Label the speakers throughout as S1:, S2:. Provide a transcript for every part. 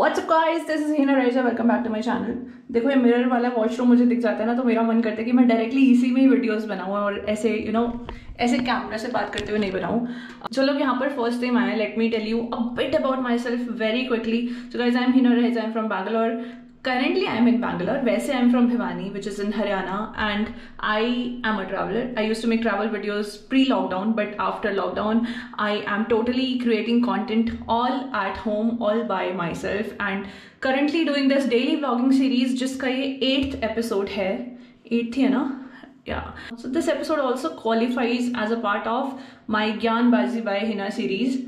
S1: What's up guys this is Hina Reza welcome back to my channel देखो ये mirror वाला washroom मुझे दिख जाता है ना तो मेरा मन करता है कि मैं डायरेक्टली इसी में ही वीडियोस बनाऊँ और ऐसे यू you नो know, ऐसे कैमरा से बात करते हुए नहीं बनाऊँ। जो लोग यहाँ पर फ़र्स्ट टाइम आए let me tell you a bit about myself very quickly so guys I am Hina Reza I am from Bangalore currently i'm in bangalore where i'm from bhiwani which is in haryana and i am a traveler i used to make travel videos pre-lockdown but after lockdown i am totally creating content all at home all by myself and currently doing this daily vlogging series जिसका ये eighth episode है eighth है ना yeah so this episode also qualifies as a part of my Gyan Bazi by Hina series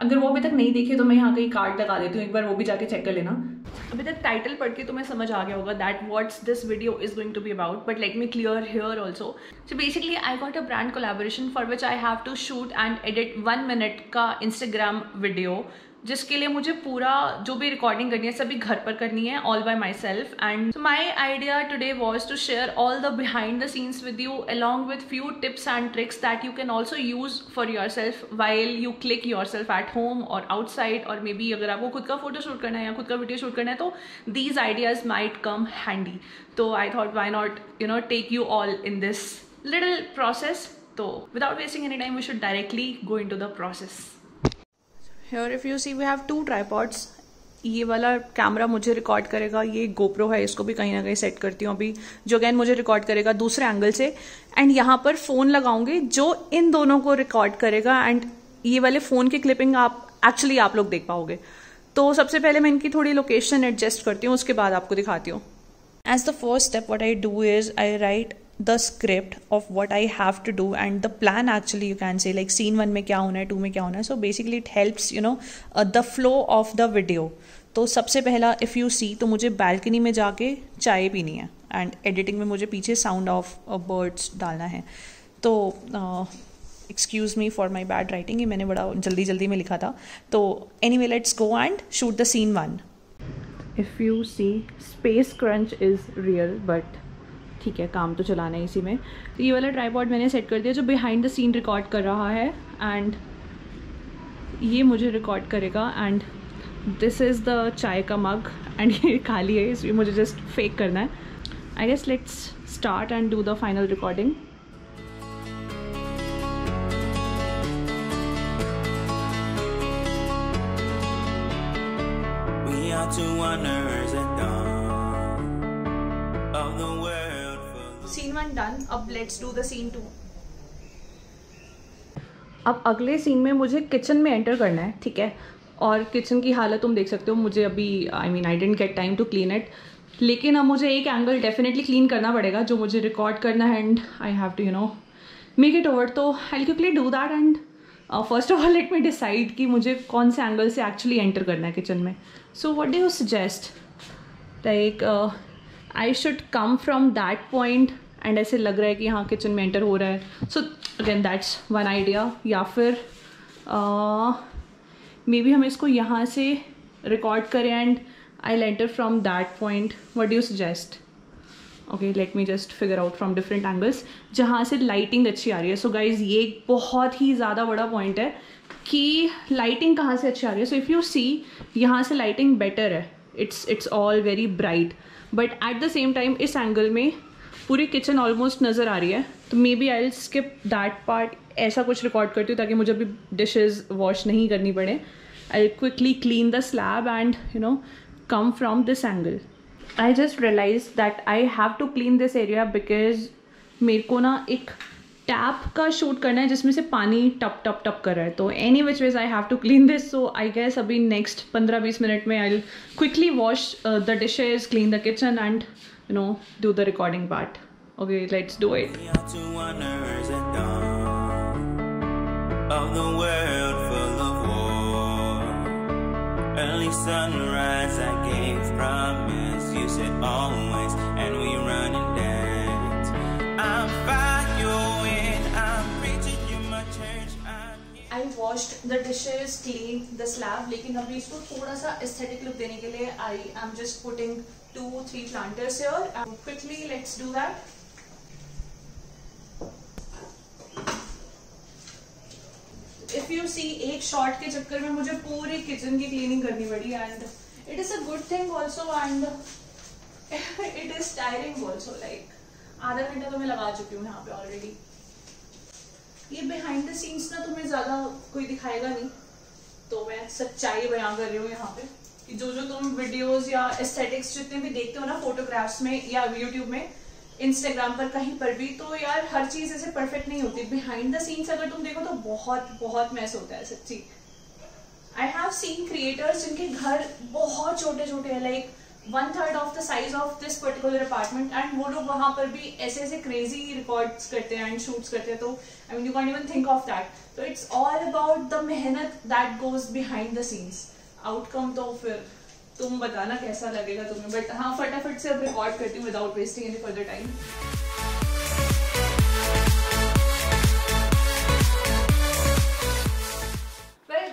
S1: अगर वो अभी तक नहीं देखे तो मैं यहाँ कहीं कार्ड लगा देती हूँ, एक बार वो भी जाके चेक कर लेना। अभी तक टाइटल पढ़ के तुम्हें समझ आ गया होगा that what's this video is going to be about but let me clear here also so basically I got a brand collaboration for which I have to shoot and edit one minute का Instagram video जिसके लिए मुझे पूरा जो भी recording करनी है, सभी घर पर करनी है all by myself and my idea today was to share all the behind the scenes with you along with few tips and tricks that you can also use for yourself while you click yourself at home और outside और may be अगर आपको खुद का photo shoot करना है या खुद का वीडियो शूट करना है तो these ideas might come handy तो I thought why not you know take you all in this little process तो without wasting any time we should directly go into the process here if you see we have two tripods ये वाला camera मुझे record करेगा, ये GoPro है, इसको भी कहीं ना कहीं सेट करती हूँ अभी, जो अगैन मुझे रिकॉर्ड करेगा दूसरे एंगल से। एंड यहाँ पर फ़ोन लगाऊँगे, जो इन दोनों को रिकॉर्ड करेगा एंड ये वाले फ़ोन की क्लिपिंग आप एक्चुअली आप लोग देख पाओगे। तो सबसे पहले मैं इनकी थोड़ी लोकेशन एडजस्ट करती हूँ, उसके बाद आपको दिखाती हूँ। As the first step what I do is I write the script of what I have to do and the plan actually you can say like scene one में क्या होना है टू में क्या होना है. So basically it helps you know the flow of the video तो सबसे पहला इफ़ यू सी तो मुझे बैल्कनी में जाके चाय पीनी है एंड एडिटिंग में मुझे पीछे साउंड ऑफ़ बर्ड्स डालना है. तो excuse me for my bad writing ये मैंने बड़ा जल्दी जल्दी में लिखा था. तो anyway let's go and shoot the scene one if you see space crunch is real but ठीक है, काम तो चलाना है इसी में। तो ये वाला ट्राईपॉड मैंने सेट कर दिया जो बिहाइंड द सीन रिकॉर्ड कर रहा है। एंड ये मुझे रिकॉर्ड करेगा। एंड दिस इज़ द चाय का मग एंड ये खाली है, इसलिए मुझे जस्ट फेक करना है। I guess let's start and do the final recording to wonders done अब let's do the scene two अब अगले सीन में मुझे किचन में एंटर करना है, ठीक है? और किचन की हालत तुम देख सकते हो, मुझे अभी I mean I didn't get time to clean it लेकिन अब मुझे एक एंगल डेफिनेटली क्लीन करना पड़ेगा, जो मुझे रिकॉर्ड करना है and I have to you know make it over तो I quickly do that and first of all let me decide कि मुझे कौन से एंगल से एक्चुअली एंटर करना है किचन में. So what do you suggest like I should come from that point and ऐसे लग रहा है कि हाँ किचन में एंटर हो रहा है. So again that's one idea या फिर मे बी हम इसको यहाँ से रिकॉर्ड करें and I enter from that point what you suggest okay let me just figure out from different angles जहाँ से लाइटिंग अच्छी आ रही है. सो so गाइज़ ये एक बहुत ही ज़्यादा बड़ा पॉइंट है कि लाइटिंग कहाँ से अच्छी आ रही है. सो इफ़ यू सी यहाँ से लाइटिंग बेटर है. It's it's all very bright but at the same time this angle में पूरी किचन ऑलमोस्ट नज़र आ रही है। तो maybe I skip that part ऐसा कुछ रिकॉर्ड करती हूँ ताकि मुझे अभी डिशेज वॉश नहीं करनी पड़े। I quickly clean the slab and you know come from this angle I just realise that I have to clean this area because मेरे को ना एक टैप का शूट करना है जिसमें से पानी टप टप टप कर रहा है। तो any which ways I have to clean this so I guess अभी नेक्स्ट पंद्रह बीस मिनट में I quickly wash the dishes clean the kitchen and you know do the recording part. Okay let's do it. Early sunrise I gave promise you said always washed the dishes clean the slab लेकिन अभी इसको थोड़ा सा aesthetic look देने के लिए I I am just putting two three planters quickly let's do that if you see एक short के चक्कर में मुझे पूरे किचन की क्लीनिंग करनी पड़ी and it is a good thing also and it is tiring also like आधा घंटा तो मैं लगा चुकी हूँ यहाँ पे ऑलरेडी ये बिहाइंड द सीन्स ना तुम्हें ज़्यादा कोई दिखाएगा नहीं। तो मैं सच्चाई बयां कर रही हूँ यहाँ पे कि जो जो तुम वीडियोस या एस्थेटिक्स जितने भी देखते हो ना फोटोग्राफ्स में या यूट्यूब में इंस्टाग्राम पर कहीं पर भी तो यार हर चीज़ ऐसे परफेक्ट नहीं होती। बिहाइंड द सीन्स अगर तुम देखो तो बहुत बहुत मैस होता है सच्ची। आई हैव सीन क्रिएटर्स जिनके घर बहुत छोटे छोटे हैं like one third of the size of this particular apartment and वो लोग वहाँ पर भी ऐसे ऐसे क्रेजी रिकॉर्ड्स करते हैं एंड शूट्स करते हैं तो I mean you can't even think of that तो इट्स ऑल अबाउट द मेहनत that goes behind the scenes outcome तो फिर तुम बताना कैसा लगेगा तुम्हें बट हाँ फटाफट से अब रिकॉर्ड करती हूँ without wasting any further time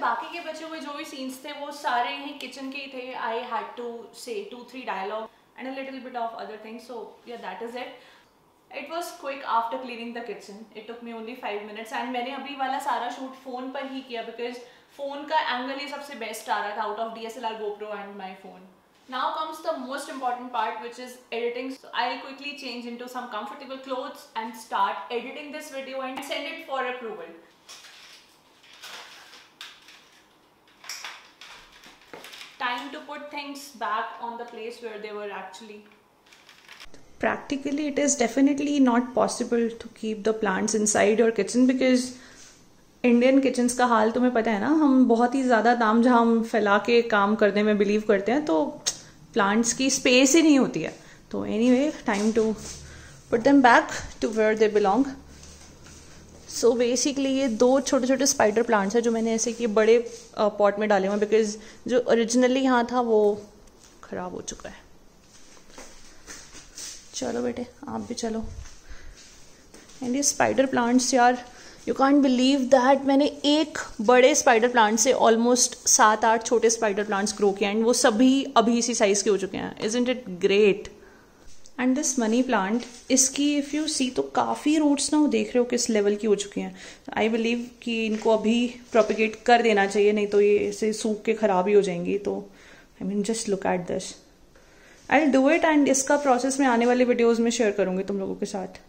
S1: बाकी के बचे हुए जो भी सीन्स थे, वो सारे ही किचन के ही थे. I had to say two three dialogue and a little bit of other things so yeah that is it it was quick after cleaning the kitchen it took me only five minutes and मैंने अभी वाला सारा shoot phone पर ही किया because phone का angle ही सबसे बेस्ट आ रहा था out of D S L R GoPro and my phone Now comes the most important part, which is editing. So, I'll quickly change into some comfortable clothes and start editing this video and send it for approval. Time to put things back on the place where they were actually.
S2: Practically it is definitely not possible to keep the plants inside your kitchen because Indian kitchens का हाल तुम्हें पता है ना हम बहुत ही ज़्यादा ताम झाम फैला के काम करने में बिलीव करते हैं तो प्लांट्स की स्पेस ही नहीं होती है तो anyway time to put them back to where they belong so basically ये दो छोटे छोटे स्पाइडर प्लांट्स हैं जो मैंने ऐसे कि बड़े पॉट में डाले हुए बिकॉज़ जो ओरिजिनली यहाँ था वो ख़राब हो चुका है। चलो बेटे, आप भी चलो। एंड ये स्पाइडर प्लांट्स यार यू कॉन्ट बिलीव दैट मैंने एक बड़े स्पाइडर प्लांट से ऑलमोस्ट सात आठ छोटे स्पाइडर प्लांट्स ग्रो किए एंड वो सभी अभी इसी साइज़ के हो चुके हैं। Is isn't it great and this money plant इसकी इफ़ यू सी तो काफ़ी रूट्स ना वो देख रहे हो किस लेवल की हो चुकी हैं। आई बिलीव कि इनको अभी प्रोपिगेट कर देना चाहिए, नहीं तो ये ऐसे सूख के ख़राब ही हो जाएँगी। तो I mean just look at this I do it and इसका प्रोसेस मैं आने वाले वीडियोज़ में शेयर करूँगी तुम लोगों के साथ।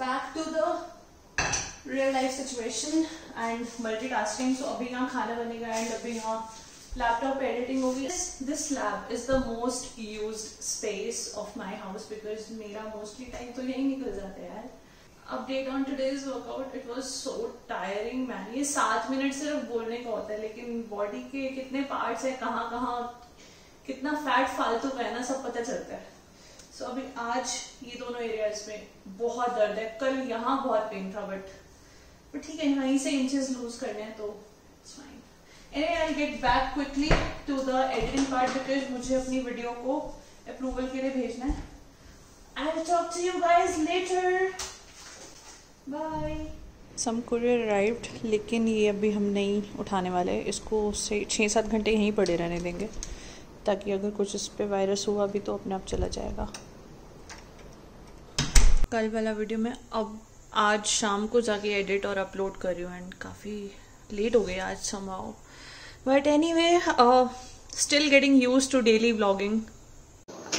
S1: Back to the real life situation and multitasking. So abhi yahan khana banega and abhi yahan laptop editing hogi this lab is the most used space of my house because mera mostly time yahi nikal jata hai yaar update on today's workout it was so tiring man ये सात minute सिर्फ़ बोलने का होता है लेकिन body के कितने पार्ट्स है कहाँ कहाँ कितना फैट फालतू का है ना सब पता चलता है। सो so, अभी आज ये दोनों एरियाज़ में बहुत दर्द है। कल यहाँ बहुत पेन था बट बट ठीक है यहीं से इंचेस लूज करने हैं तो it's fine any I get back quickly to the editing part because मुझे अपनी वीडियो को अप्रूवल के लिए भेजना है। I talk to you guys later bye
S2: some courier arrived लेकिन ये अभी हम नहीं उठाने वाले। इसको से छः सात घंटे यहीं पड़े रहने देंगे। ताकि अगर कुछ इस पर वायरस हुआ भी तो अपने आप चला जाएगा। कल वाला वीडियो में अब आज शाम को जाके एडिट और अपलोड कर रही हूँ। एंड काफ़ी लेट हो गई आज समाओ but anyway still getting used to daily vlogging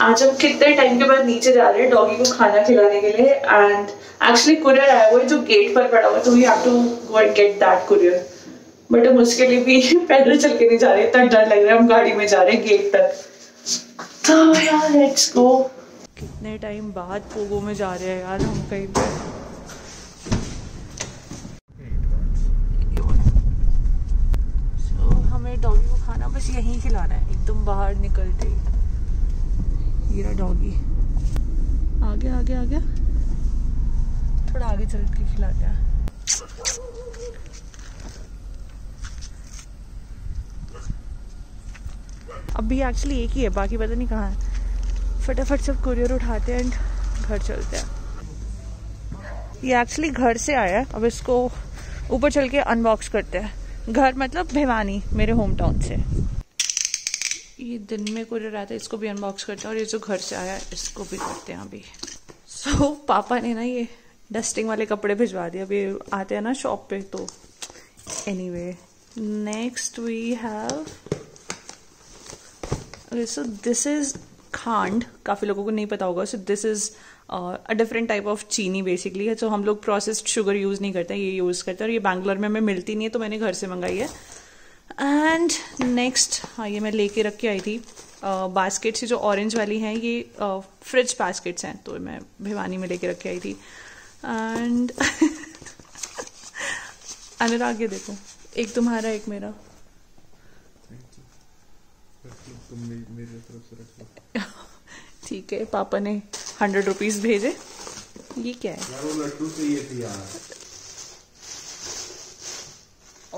S1: आज हम कितने टाइम के बाद नीचे जा रहे हैं डॉगी को खाना खिलाने के लिए? एंड एक्चुअली कुरियर आया हुआ है जो गेट पर पड़ा हुआ तो we have to go and get that courier but हम उसके लिए भी पैदल चल के नहीं जा रहे इतना डर लग रहा है हम गाड़ी में जा रहे हैं गेट तक तो यार लेट्स गो
S2: कितने टाइम बाद पोगो में जा रहे हैं यार हम कहीं पे so, हमें डॉगी को खाना बस यहीं खिलाना है। एकदम बाहर निकलते ही। ये डॉगी आगे आगे आगे। थोड़ा आगे चल के खिलाते हैं। अभी एक्चुअली एक ही है बाकी पता नहीं कहाँ है। फटाफट सब कुरियर उठाते हैं एंड घर चलते हैं। ये एक्चुअली घर से आया है अब इसको ऊपर चल के अनबॉक्स करते हैं। घर मतलब भिवानी मेरे होम टाउन से। ये दिन में कुरियर आता है इसको भी अनबॉक्स करते हैं और ये जो घर से आया इसको भी करते हैं अभी। सो so, पापा ने ना ये डस्टिंग वाले कपड़े भिजवा दिए। अभी आते हैं ना शॉप पे तो anyway next we have
S1: so this is खांड काफ़ी लोगों को नहीं पता होगा so this is a different type of चीनी बेसिकली है तो हम लोग प्रोसेस्ड शुगर यूज़ नहीं करते, ये यूज़ करते हैं। और ये बैंगलोर में हमें मिलती नहीं है तो मैंने घर से मंगाई है। एंड नेक्स्ट हाँ ये मैं लेके रख के आई थी। बास्केट से जो ऑरेंज वाली हैं, ये फ्रिज बास्केट्स हैं तो मैं भिवानी में लेके रख के आई थी। एंड अनुराग ये देखो। एक तुम्हारा, एक मेरा। तुम मेरी तरफ़ से रख लो। ठीक है पापा ने हंड्रेड रुपीज़ भेजे। ये क्या है? यार वो लड्डू चाहिए थी यार।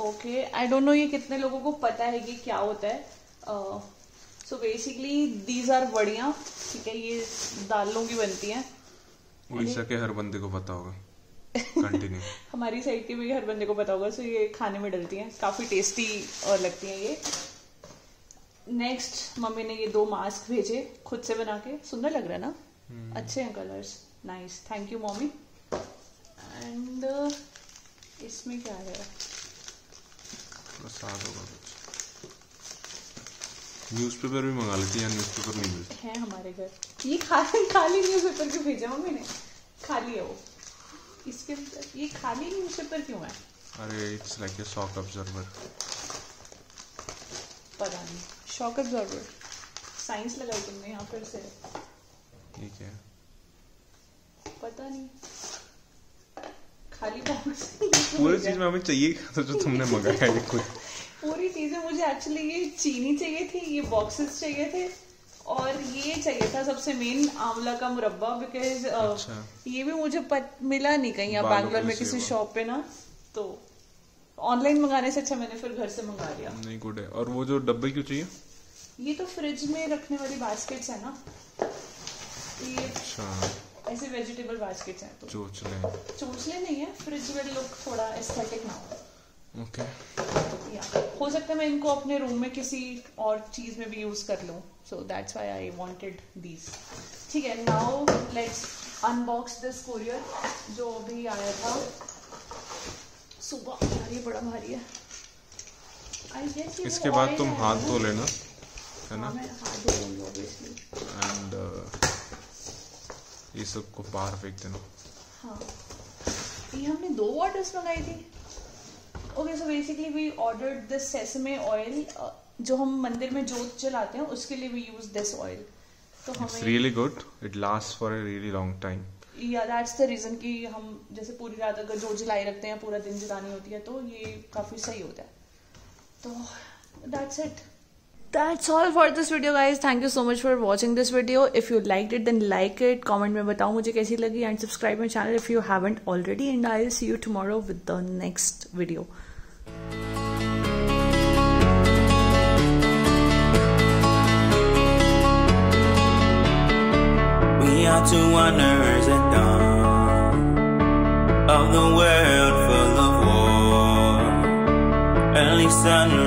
S1: ओके आई डोंट नो ये कितने लोगों को पता है कि क्या होता है। सो बेसिकली दीज आर बड़िया ठीक है ये दालों की बनती हैं।
S3: उड़ीसा के हर बंदे को पता होगा। कंटिन्यू
S1: हमारी साइड के भी हर बंदे को पता होगा सो ये खाने में डलती हैं। काफ़ी टेस्टी और लगती हैं ये। नेक्स्ट मम्मी ने ये दो मास्क भेजे खुद से बना के। सुंदर लग रहा है ना? hmm. अच्छे हैं colours nice thank you mummy. And इसमें क्या है?
S3: प्रसाद होगा कुछ। न्यूज़पेपर भी मंगा लेती है न्यूज़पेपर नहीं मिलते
S1: हैं हमारे घर। ये खाली खाली न्यूज़पेपर क्यों भेजा मम्मी ने? खाली है वो। इसके ये खाली न्यूज़पेपर क्यों है?
S3: अरे it's like a shock observer
S1: shock absorber science लगाई तुमने यहाँ फिर से।
S3: ठीक है।
S1: पता नहीं। खाली
S3: पूरी चीज़ में हमें चाहिए तो जो तुमने मंगाया ये कुछ
S1: पूरी चीज़ें मुझे एक्चुअली ये चीनी चाहिए थी ये बॉक्सेस चाहिए थे और ये चाहिए था सबसे मेन आंवला का मुरब्बा बिकॉज़ अच्छा। ये भी मुझे पत, मिला नहीं कहीं। यहाँ बैंगलोर में किसी शॉप पे ना तो ऑनलाइन मंगाने से अच्छा मैंने फिर घर से मंगा लिया।
S3: नहीं गुड है। और वो जो डब्बे क्यों चाहिए?
S1: ये तो फ्रिज में रखने वाली बास्केट्स है ना। ये अच्छा। ऐसे वेजिटेबल बास्केट्स हैं तो।
S3: चोचले।
S1: चोचले नहीं है फ्रिज में लुक थोड़ा एस्थेटिक ना
S3: हो। ओके।
S1: या हो सकता है मैं इनको अपने रूम में किसी और चीज़ में भी यूज़ कर लूँ। So that's why I wanted these ठीक है now let's unbox this courier जो अभी आया था। सुबह यार ये बड़ा भारी है।
S3: इसके बाद तुम हाथ धो लेना है ना?
S1: एंड
S3: uh, ये सबको बाहर फेंक देना।
S1: हाँ। ये हमने दो वाटर्स मंगाई थी। Okay so basically we ordered this sesame oil जो हम मंदिर में जोत जलाते हैं उसके लिए वी यूज़ दिस ऑयल
S3: तो हमें really good it last for a really long time
S1: yeah that's the reason कि हम जैसे पूरी रात अगर जो जलाई रखते हैं पूरा दिन जलानी होती है तो ये काफ़ी सही होता है तो that's it
S4: that's all for this video guys thank you so much for watching this video if you liked it then like it comment में बताओ मुझे कैसी लगी and subscribe my channel if you haven't already and I'll see you tomorrow with the next video Are two wanderers at dawn of the world full of war. Early sunrise